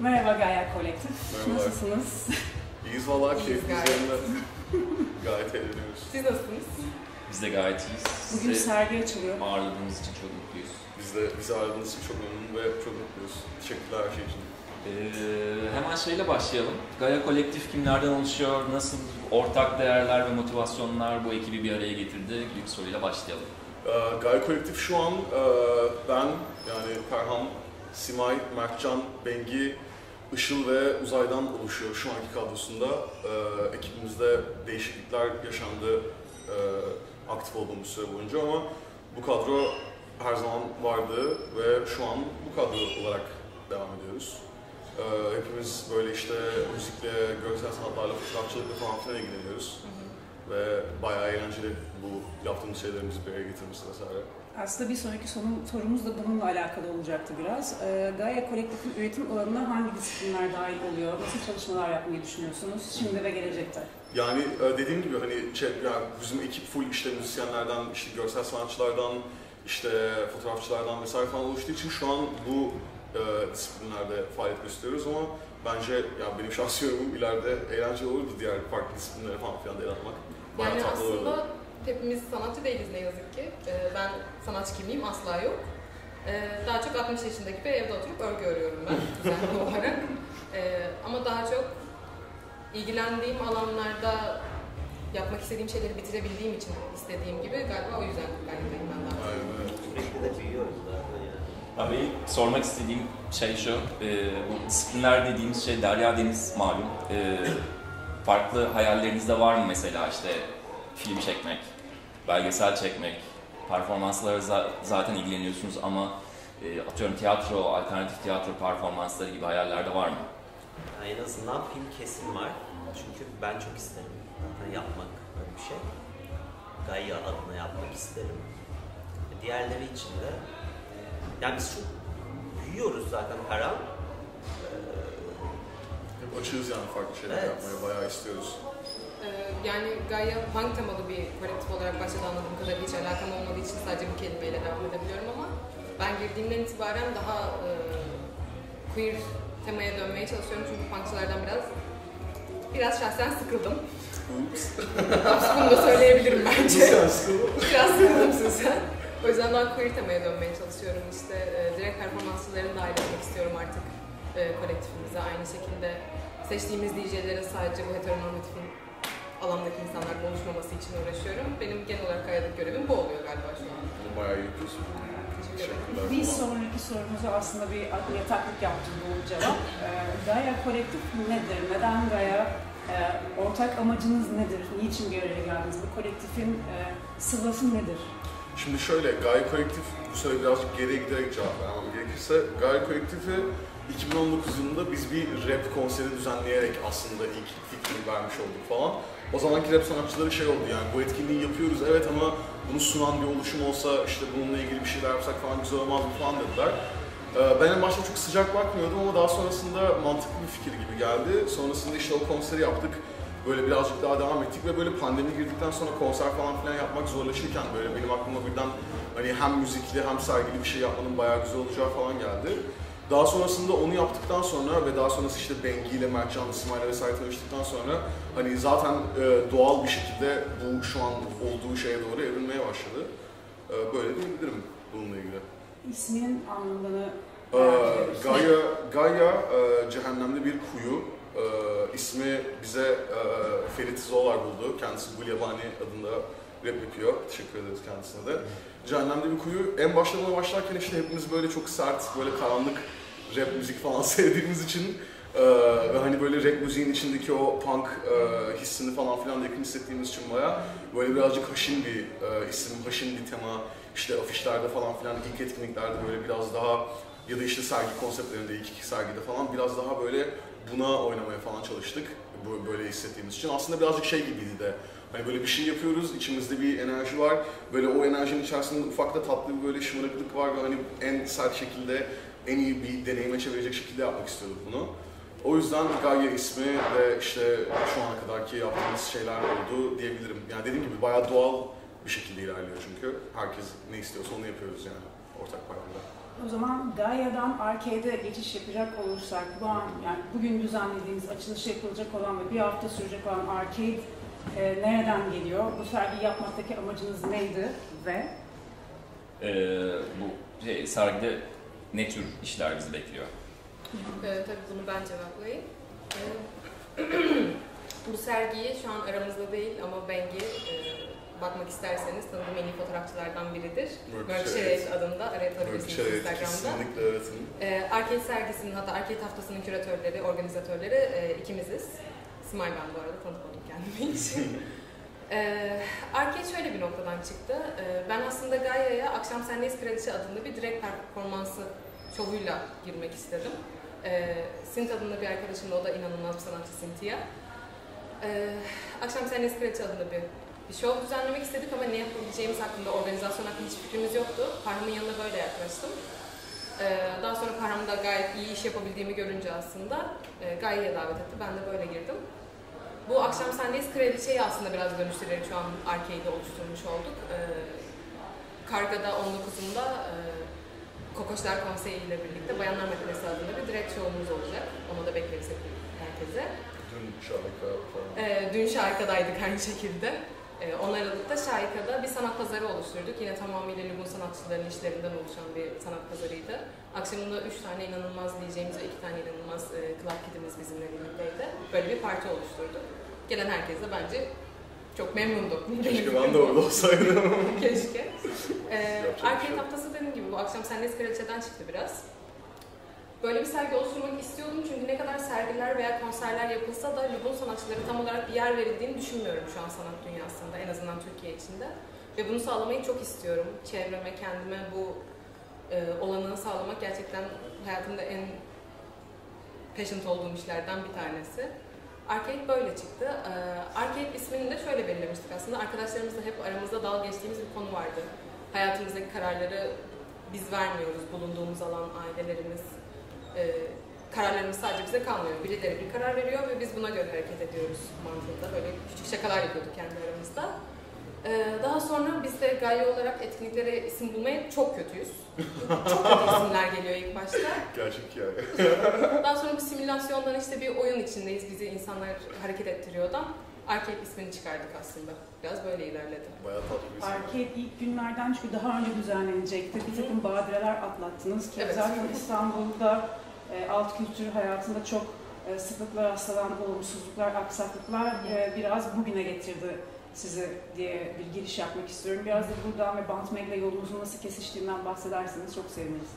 Merhaba Gaia Kolektif. Nasılsınız? İyiyiz valla keyfimiz gayet. yerinde. Gayet eğleniyoruz. Siz nasılsınız? Biz de gayet iyiyiz. Bugün Sizi sergi açılıyor. ağırladığınız için çok mutluyuz. Biz de bizi aradığınız için çok memnun ve çok mutluyuz. Teşekkürler her şey için. Ee, hemen şeyle başlayalım. Gaia Kolektif kimlerden oluşuyor? Nasıl ortak değerler ve motivasyonlar bu ekibi bir araya getirdi? gibi bir soruyla başlayalım. Ee, Gaye Kolektif şu an e, ben, yani Perham, Simay, Mertcan, Bengi, Işıl ve Uzay'dan oluşuyor şu anki kadrosunda. Ee, ekibimizde değişiklikler yaşandı e, aktif olduğumuz süre boyunca ama bu kadro her zaman vardı ve şu an bu kadro olarak devam ediyoruz. Ee, hepimiz böyle işte müzikle, görsel sanatlarla, fotoğrafçılıkla falan filan ilgileniyoruz. Ve bayağı eğlenceli bu yaptığımız şeylerimizi bir araya getirmesi vesaire. Aslında bir sonraki sonu, sorumuz da bununla alakalı olacaktı biraz. Ee, Gaia Kolektif'in üretim alanına hangi disiplinler dahil oluyor? Nasıl çalışmalar yapmayı düşünüyorsunuz şimdi ve gelecekte? Yani e, dediğim gibi hani şey, yani bizim ekip full işte müzisyenlerden, işte görsel sanatçılardan, işte fotoğrafçılardan vesaire falan oluştuğu için şu an bu e, disiplinlerde faaliyet gösteriyoruz ama bence ya benim şahsi yorumum ileride eğlenceli olurdu diğer farklı disiplinlere falan filan da yer atmak. Bayağı Yani tatlı olurdu. Hepimiz sanatçı değiliz ne yazık ki. Ee, Ben sanatçı kimliğim asla yok. Ee, Daha çok 60 yaşındaki bir evde oturup örgü örüyorum ben düzenli olarak. Ee, Ama daha çok ilgilendiğim alanlarda yapmak istediğim şeyleri bitirebildiğim için istediğim gibi galiba o yüzden galiba ben daha. Aynen öyle. Sürekli de büyüyoruz zaten yani. Ya benim sormak istediğim şey şu, e, bu disiplinler dediğimiz şey Derya Deniz malum. E, farklı hayalleriniz de var mı mesela işte film çekmek, belgesel çekmek, performanslara za- zaten ilgileniyorsunuz ama e, atıyorum tiyatro, alternatif tiyatro performansları gibi hayaller de var mı? Yani en azından film kesim var. Çünkü ben çok isterim zaten yapmak böyle bir şey. Gaia adına yapmak isterim. E, Diğerleri için de e, yani biz çok büyüyoruz zaten her an. Hep açığız yani farklı şeyler Evet. yapmaya bayağı istiyoruz. Ee, Yani Gaia punk temalı bir kolektif olarak başladı anladığım kadarıyla hiç alakam olmadığı için sadece bu kelimeyle devam edebiliyorum ama ben girdiğimden itibaren daha e, queer temaya dönmeye çalışıyorum çünkü punkçılardan biraz biraz şahsen sıkıldım. Bunu da söyleyebilirim bence. Sen sıkıldın. biraz sıkıldım sizden. O yüzden daha queer temaya dönmeye çalışıyorum. İşte e, direkt performansçılarını dahil etmek istiyorum artık e, kolektifimize. Aynı şekilde seçtiğimiz DJ'lerin sadece bu heteronormatif alandaki insanlarla oluşmaması için uğraşıyorum. Benim genel olarak hayatlık görevim bu oluyor galiba şu an. Bayağı. Teşekkürler. Bir sonraki sorumuza aslında bir yataklık yaptı bu cevap. Ee, Gaia Kolektif nedir? Neden Gaia? Ee, ortak amacınız nedir? Niçin bir araya geldiniz? Bu kolektifin e, sıvası nedir? Şimdi şöyle, Gaye Kolektif, bu sefer birazcık geriye giderek cevap vermem gerekirse, Gaye Kolektif'i 2019 yılında biz bir rap konseri düzenleyerek aslında ilk fikrini vermiş olduk falan. O zamanki rap sanatçıları şey oldu yani bu etkinliği yapıyoruz evet ama bunu sunan bir oluşum olsa işte bununla ilgili bir şeyler yapsak falan güzel olmaz mı falan dediler. Ee, Ben en başta çok sıcak bakmıyordum ama daha sonrasında mantıklı bir fikir gibi geldi. Sonrasında işte o konseri yaptık. Böyle birazcık daha devam ettik ve böyle pandemi girdikten sonra konser falan filan yapmak zorlaşırken böyle benim aklıma birden hani hem müzikli hem sergili bir şey yapmanın bayağı güzel olacağı falan geldi. Daha sonrasında onu yaptıktan sonra ve daha sonrası işte Bengi ile Mertcan, İsmail'le vesaire tanıştıktan sonra hani zaten e, doğal bir şekilde bu şu an olduğu şeye doğru evrilmeye başladı. E, böyle diyebilirim bununla ilgili. İsminin anlamını ediyoruz. Gaia, Gaia e, cehennemde bir kuyu. E, ismi bize e, Ferit Zolar buldu. Kendisi Gulyabani adında rap yapıyor. Teşekkür ederiz kendisine de. Cehennemde bir kuyu. En başta buna başlarken işte hepimiz böyle çok sert, böyle karanlık rap müzik falan sevdiğimiz için e, ve hani böyle rap müziğin içindeki o punk e, hissini falan filan da yakın hissettiğimiz için baya böyle birazcık haşin bir e, isim, haşin bir tema. İşte afişlerde falan filan ilk etkinliklerde böyle biraz daha ya da işte sergi konseptlerinde ilk iki sergide falan biraz daha böyle buna oynamaya falan çalıştık. Böyle hissettiğimiz için. Aslında birazcık şey gibiydi de. Hani böyle bir şey yapıyoruz, içimizde bir enerji var. Böyle o enerjinin içerisinde ufak da tatlı bir böyle şımarıklık var ve hani en sert şekilde, en iyi bir deneyime çevirecek şekilde yapmak istiyorduk bunu. O yüzden Gaia ismi ve işte şu ana kadarki yaptığımız şeyler oldu diyebilirim. Yani dediğim gibi bayağı doğal bir şekilde ilerliyor çünkü. Herkes ne istiyorsa onu yapıyoruz yani ortak paydada. O zaman Gaia'dan Arcade'e geçiş yapacak olursak, bu an yani bugün düzenlediğimiz açılışı yapılacak olan ve bir hafta sürecek olan Arcade e, nereden geliyor? Bu sergiyi yapmaktaki amacınız neydi ve Ee, bu şey, sergide ne tür işler bizi bekliyor? Ee, tabii bunu ben cevaplayayım. Ee, bu sergiyi şu an aramızda değil ama Bengi e, bakmak isterseniz tanıdığım en iyi fotoğrafçılardan biridir. Workshare adında arayabilirsiniz Instagram'da. kesinlikle öğretin. Ee, Arcade sergisinin hatta Arcade haftasının küratörleri, organizatörleri e, ikimiziz. Simay ben bu arada tanıtmadım kendimi hiç. ee, Arcade şöyle bir noktadan çıktı. Ee, ben aslında Gaia'ya Akşam Sendeyiz Kraliçe adında bir direkt performansı şovuyla girmek istedim. Ee, Sint adında bir arkadaşımla, o da inanılmaz bir sanatçı Cynthia. Ee, Akşam Sendeyiz Kraliçe adında bir, bir şov düzenlemek istedik ama ne yapabileceğimiz hakkında, organizasyon hakkında hiç fikrimiz yoktu. Parham'ın yanına böyle yaklaştım. Ee, daha sonra Parham'da gayet iyi iş yapabildiğimi görünce aslında e, Gaia'ya davet etti. Ben de böyle girdim. Bu akşam sendeyiz kraliçeyi aslında biraz dönüştürerek şu an Arcade'i oluşturmuş olduk. Ee, Karga'da 19'unda e, Kokoşlar Konseyi ile birlikte Bayanlar Matinesi adında bir direkt show'umuz olacak. Ona da bekleriz herkese. Dün şarkı falan. Ee, dün Şahika'daydık aynı şekilde. Ee, 10 Aralık'ta Şahika'da bir sanat pazarı oluşturduk. Yine tamamıyla Lübnan sanatçılarının işlerinden oluşan bir sanat pazarıydı. Akşamında 3 tane inanılmaz diyeceğimiz ve 2 tane inanılmaz e, club kidimiz bizimle birlikteydi. Böyle bir parti oluşturduk. Gelen herkes de bence çok memnundu. Keşke ben de orada olsaydım. Keşke. Ee, şey Arcade haftası dediğim gibi bu akşam Sendeyiz Kraliçe'den çıktı biraz. Böyle bir sergi oluşturmak istiyordum çünkü ne kadar sergiler veya konserler yapılsa da Lübnan sanatçıları tam olarak bir yer verildiğini düşünmüyorum şu an sanat dünyasında en azından Türkiye içinde. Ve bunu sağlamayı çok istiyorum. Çevreme, kendime bu e, olanağı sağlamak gerçekten hayatımda en passionate olduğum işlerden bir tanesi. Arcade böyle çıktı. Ee, Arcade ismini de şöyle belirlemiştik aslında. Arkadaşlarımızla hep aramızda dalga geçtiğimiz bir konu vardı. Hayatımızdaki kararları biz vermiyoruz. Bulunduğumuz alan, ailelerimiz, e, kararlarımız sadece bize kalmıyor. Birileri bir karar veriyor ve biz buna göre hareket ediyoruz mantığında. Böyle küçük şakalar yapıyorduk kendi aramızda. Ee, daha sonra biz de gaye olarak etkinliklere isim bulmaya çok kötüyüz. çok kötü isimler geliyor ilk başta. Gerçek yani. Daha sonra bu simülasyondan işte bir oyun içindeyiz. Bizi insanlar hareket ettiriyordan Arcade ismini çıkardık aslında. Biraz böyle ilerledi. Bayağı tatlı bir isim. Arcade ilk günlerden çünkü daha önce düzenlenecekti. Bir takım badireler atlattınız ki Evet. zaten İstanbul'da alt kültür hayatında çok e, sıklıkla rastlanan olumsuzluklar, aksaklıklar e, biraz bugüne getirdi sizi diye bir giriş yapmak istiyorum. Biraz da buradan ve Bantmeg'le yolunuzun nasıl kesiştiğinden bahsederseniz çok seviniriz.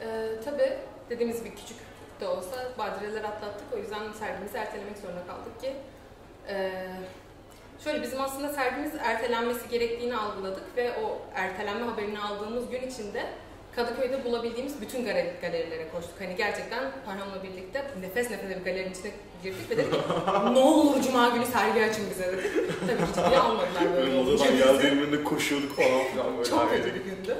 Ee, tabii dediğimiz gibi küçük de olsa badireler atlattık. O yüzden sergimizi ertelemek zorunda kaldık ki. Ee, şöyle bizim aslında sergimiz ertelenmesi gerektiğini algıladık ve o ertelenme haberini aldığımız gün içinde Kadıköy'de bulabildiğimiz bütün galeri, galerilere koştuk. Hani gerçekten Parham'la birlikte nefes nefese bir galerinin içine girdik ve dedik ne olur cuma günü sergi açın bize dedik. Tabii ki ciddiye almadılar böyle odadan geldiğimde koşuyorduk falan filan böyle. Çok kötü bir gündü.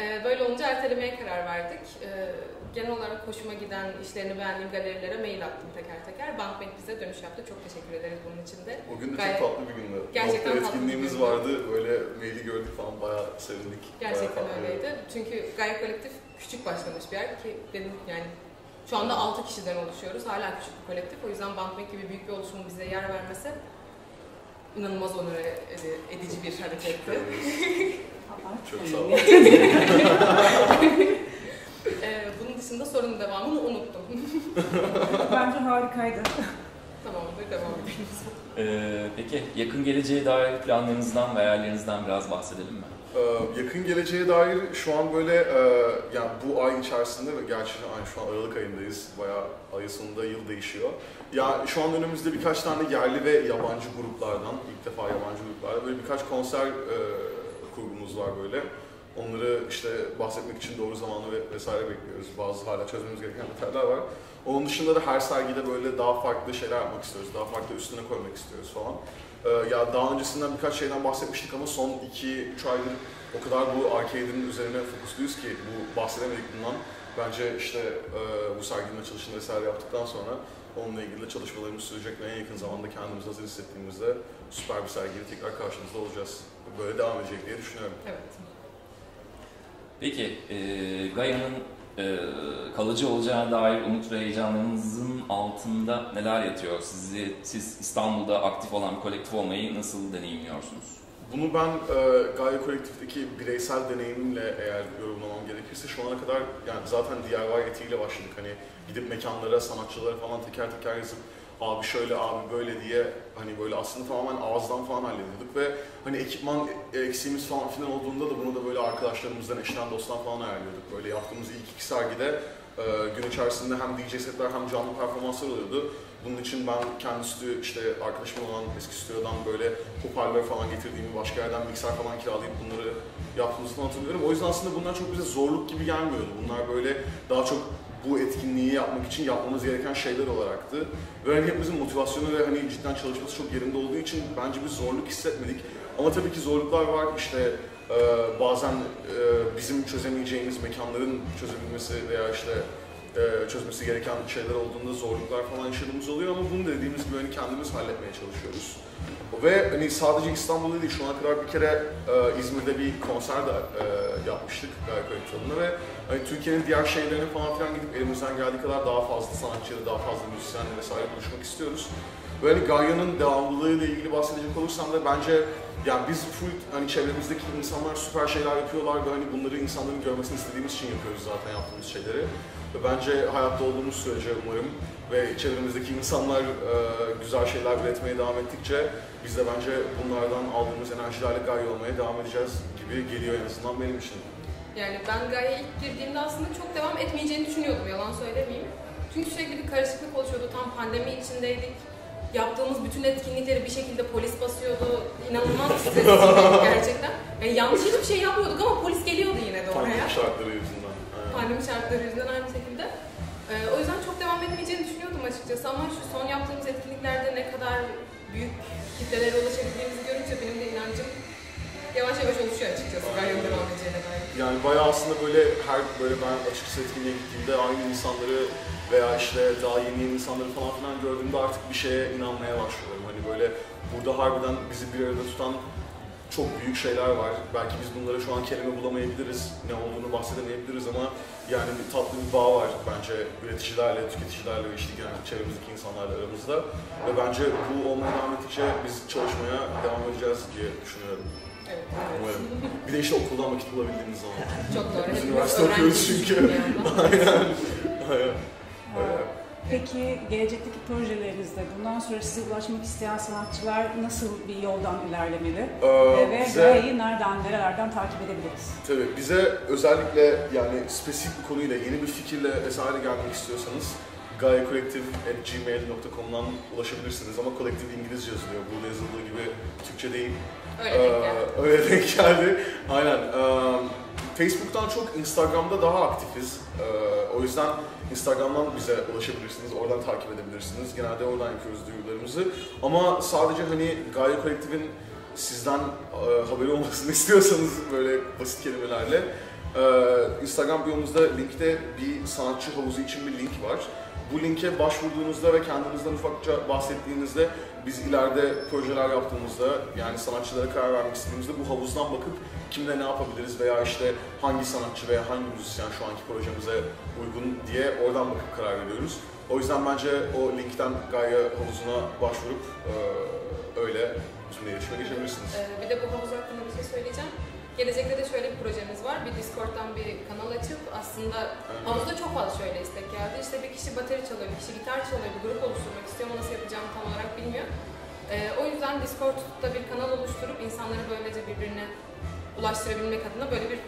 Ee, böyle olunca ertelemeye karar verdik. Ee, genel olarak hoşuma giden, işlerini beğendiğim galerilere mail attım teker teker. Bankbank bize dönüş yaptı. Çok teşekkür ederiz bunun için de. O gün de Gayet- çok tatlı bir gündü. Gerçekten Nokta etkinliğimiz gündü. vardı. Böyle maili gördük falan bayağı sevindik. Gerçekten Bayağı öyleydi. Çünkü Gaye Kolektif küçük başlamış bir yer ki benim yani şu anda 6 kişiden oluşuyoruz. Hala küçük bir kolektif. O yüzden Bankbank gibi büyük bir oluşumun bize yer vermesi inanılmaz onur edici bir hareketti. Çok sağ olun. Ee, bunun dışında sorunun devamını unuttum. Bence harikaydı. Tamamdır, devam edelim. Ee, peki yakın geleceğe dair planlarınızdan ve hayallerinizden biraz bahsedelim mi? Ee, yakın geleceğe dair şu an böyle e, yani bu ay içerisinde ve gerçi aynı şu an Aralık ayındayız. Bayağı ay sonunda yıl değişiyor. Ya şu an önümüzde birkaç tane yerli ve yabancı gruplardan, ilk defa yabancı gruplarla böyle birkaç konser e, kurgumuz var böyle. Onları işte bahsetmek için doğru zamanı ve vesaire bekliyoruz. Bazı hala çözmemiz gereken detaylar var. Onun dışında da her sergide böyle daha farklı şeyler yapmak istiyoruz. Daha farklı üstüne koymak istiyoruz falan. Ee, ya daha öncesinden birkaç şeyden bahsetmiştik ama son 2-3 aydır o kadar bu arcade'in üzerine fokusluyuz ki bu bahsedemedik bundan. Bence işte e, bu serginin açılışını vesaire yaptıktan sonra onunla ilgili de çalışmalarımız sürecek ve en yakın zamanda kendimizi hazır hissettiğimizde süper bir sergiyle tekrar karşınızda olacağız. Böyle devam edecek diye düşünüyorum. Evet. Peki, e, Gaia'nın e, kalıcı olacağına dair umut ve heyecanlarınızın altında neler yatıyor? Sizi, siz İstanbul'da aktif olan bir kolektif olmayı nasıl deneyimliyorsunuz? Bunu ben e, Gaia Kolektif'teki bireysel deneyimimle eğer yorumlamam gerekirse şu ana kadar yani zaten DIY etiğiyle başladık. Hani gidip mekanlara, sanatçılara falan teker teker yazıp abi şöyle abi böyle diye hani böyle aslında tamamen ağızdan falan hallediyorduk ve hani ekipman eksiğimiz falan filan olduğunda da bunu da böyle arkadaşlarımızdan, eşten dosttan falan ayarlıyorduk. Böyle yaptığımız ilk iki sergide e, gün içerisinde hem DJ setler hem canlı performanslar oluyordu. Bunun için ben kendi stüdyo, işte arkadaşım olan eski stüdyodan böyle hoparlör falan getirdiğimi, başka yerden mikser falan kiralayıp bunları yaptığımızı hatırlıyorum. O yüzden aslında bunlar çok bize zorluk gibi gelmiyordu. Bunlar böyle daha çok bu etkinliği yapmak için yapmamız gereken şeyler olaraktı. Ve hani hepimizin motivasyonu ve hani cidden çalışması çok yerinde olduğu için bence bir zorluk hissetmedik. Ama tabii ki zorluklar var. İşte bazen bizim çözemeyeceğimiz mekanların çözebilmesi veya işte e, çözmesi gereken şeyler olduğunda zorluklar falan yaşadığımız oluyor ama bunu dediğimiz gibi hani kendimiz halletmeye çalışıyoruz. Ve hani sadece İstanbul'da değil, şu ana kadar bir kere e, İzmir'de bir konser de e, yapmıştık adına ve hani Türkiye'nin diğer şehirlerine falan filan gidip elimizden geldiği kadar daha fazla sanatçıyla, daha fazla müzisyenle vesaire buluşmak istiyoruz. Hani Gaia'nın devamlılığı ile ilgili bahsedecek olursam da bence yani biz full hani çevremizdeki insanlar süper şeyler yapıyorlar ve hani bunları insanların görmesini istediğimiz için yapıyoruz zaten yaptığımız şeyleri. Ve bence hayatta olduğumuz sürece umarım ve çevremizdeki insanlar e, güzel şeyler üretmeye devam ettikçe biz de bence bunlardan aldığımız enerjilerle Gaia olmaya devam edeceğiz gibi geliyor en azından benim için. Yani ben Gaia'ya ilk girdiğimde aslında çok devam etmeyeceğini düşünüyordum, yalan söylemeyeyim. Çünkü sürekli bir karışıklık oluşuyordu, tam pandemi içindeydik. Yaptığımız bütün etkinlikleri bir şekilde polis basıyordu. İnanılmaz bir stresliydik gerçekten. Yani yanlış hiçbir şey yapmıyorduk ama polis geliyordu yine de oraya. Pandemi şartları yüzünden. Aynen. Pandemi şartları yüzünden aynı şekilde. Ee, o yüzden çok devam etmeyeceğini düşünüyordum açıkçası ama şu son yaptığımız etkinliklerde ne kadar büyük kitlelere ulaşabildiğimizi görünce benim de inancım yavaş yavaş oluşuyor açıkçası Gaia'nın devam edeceğine dair. Yani bayağı aslında böyle her böyle ben açıkçası etkinliğe gittiğimde aynı insanları veya işte daha yeni yeni insanları falan filan gördüğümde artık bir şeye inanmaya başlıyorum. Hani böyle burada harbiden bizi bir arada tutan çok büyük şeyler var. Belki biz bunlara şu an kelime bulamayabiliriz, ne olduğunu bahsedemeyebiliriz ama yani bir tatlı bir bağ var bence üreticilerle, tüketicilerle ve işte genel çevremizdeki insanlarla aramızda. Ve bence bu olmaya devam ettikçe biz çalışmaya devam edeceğiz diye düşünüyorum. Evet. Umarım. Bir de işte okuldan vakit bulabildiğiniz zaman. Çok doğru. Biz Hepimiz üniversite okuyoruz çünkü. Aynen. Aynen. Peki gelecekteki projelerinizde bundan sonra size ulaşmak isteyen sanatçılar nasıl bir yoldan ilerlemeli? Ee, Ve bize- Gaia'yı nereden, nerelerden takip edebiliriz? Tabii bize özellikle yani spesifik bir konuyla yeni bir fikirle vesaire gelmek istiyorsanız gayakolektif.gmail.com'dan ulaşabilirsiniz ama kolektif İngilizce yazılıyor. Burada yazıldığı gibi Türkçe değil. Öyle denk geldi. Ee, öyle denk geldi. Aynen. Ee, Facebook'tan çok Instagram'da daha aktifiz. Ee, o yüzden Instagram'dan bize ulaşabilirsiniz. Oradan takip edebilirsiniz. Genelde oradan yapıyoruz duyurularımızı. Ama sadece hani Gaia Kolektif'in sizden e, haberi olmasını istiyorsanız böyle basit kelimelerle e, Instagram biyomuzda linkte bir sanatçı havuzu için bir link var. Bu linke başvurduğunuzda ve kendinizden ufakça bahsettiğinizde biz ileride projeler yaptığımızda yani sanatçılara karar vermek istediğimizde bu havuzdan bakıp kimle ne yapabiliriz veya işte hangi sanatçı veya hangi müzisyen şu anki projemize uygun diye oradan bakıp karar veriyoruz. O yüzden bence o linkten Gaia havuzuna başvurup e, öyle bizimle iletişime geçebilirsiniz. Ee, bir de bu havuz hakkında bir şey söyleyeceğim. Gelecekte de şöyle bir projemiz var. Bir Discord'dan bir kanal açıp aslında havuzda çok fazla şöyle istek geldi. İşte bir kişi bateri çalıyor, bir kişi gitar çalıyor, bir grup oluşturmak istiyor ama nasıl yapacağımı tam olarak bilmiyor. Ee, o yüzden Discord'da bir kanal oluşturup insanları böylece birbirine ulaştırabilmek adına böyle bir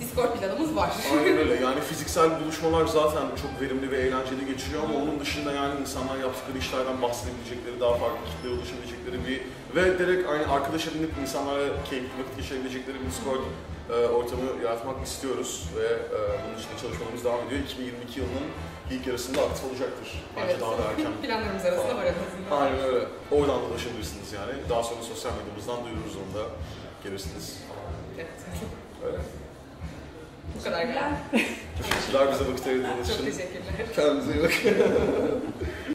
Discord planımız var. Aynen öyle. Yani fiziksel buluşmalar zaten çok verimli ve eğlenceli geçiyor ama onun dışında yani insanlar yaptıkları işlerden bahsedebilecekleri, daha farklı kitlere ulaşabilecekleri bir ve direkt aynı arkadaş edinip insanlarla keyifli vakit geçirebilecekleri bir Discord e, ortamı yaratmak istiyoruz ve e, bunun için de çalışmalarımız devam ediyor. 2022 yılının ilk yarısında aktif olacaktır. Bence Evet. daha da erken. Planlarımız arasında var en azından. Aynen öyle. Oradan da ulaşabilirsiniz yani. Daha sonra sosyal medyamızdan duyururuz onu da. Gelirsiniz. Evet. Öyle. Kdaj ga? Šlag za bakterijo. Kam zdaj?